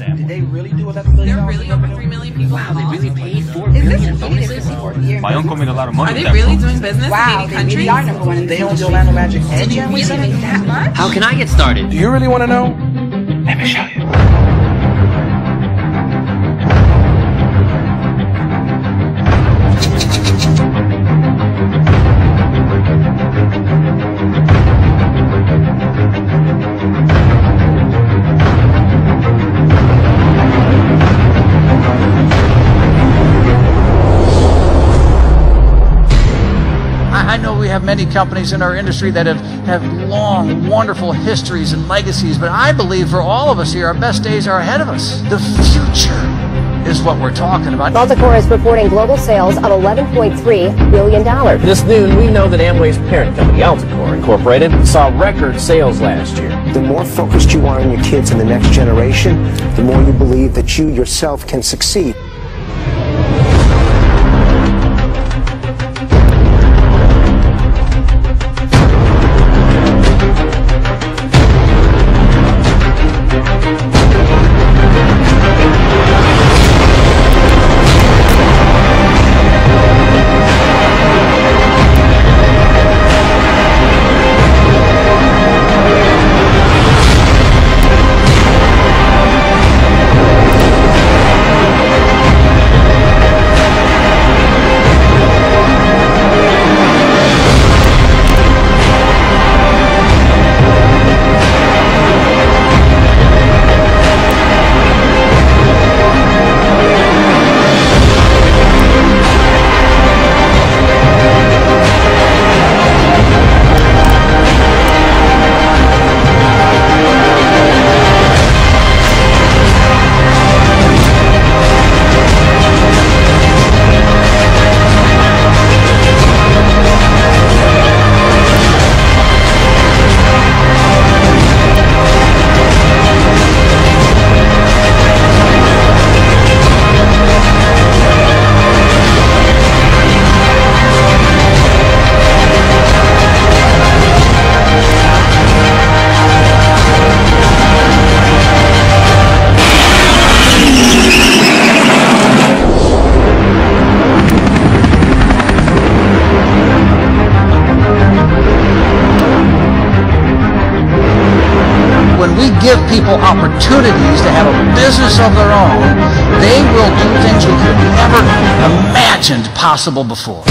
is Did they really do 11 billion? They're really over 3 million people. Wow, they really paid four Is this a bonuses. My uncle made a lot of money. Are they that really doing business Wow, in they 80 really countries? are number one They own industry. Orlando Magic and Did you really make that much? How can I get started? Do you really want to know? Let me show you. Many companies in our industry that have, have long, wonderful histories and legacies, but I believe for all of us here, our best days are ahead of us. The future is what we're talking about. Multicor is reporting global sales of $11.3 billion. This noon, we know that Amway's parent company, Alticor Incorporated, saw record sales last year. The more focused you are on your kids and the next generation, the more you believe that you yourself can succeed. People opportunities to have a business of their own, they will do things we could never imagined possible before.